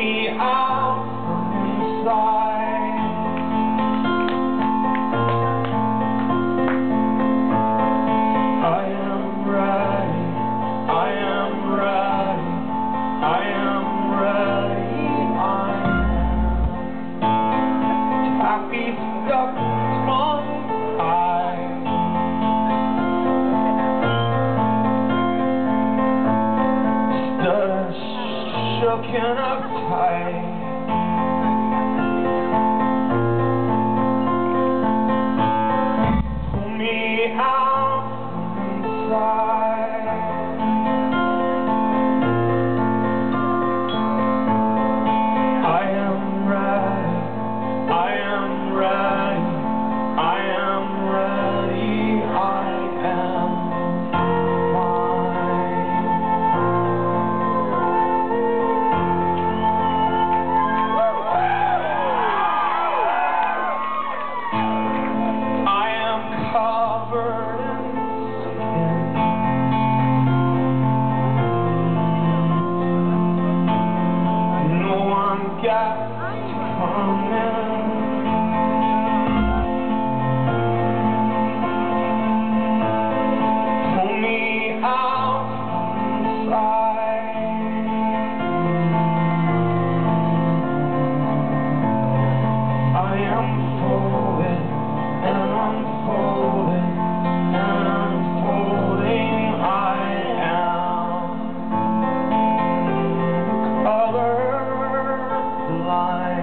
me out inside. I am ready, I am ready, I am ready, I am Shook and uptight. life.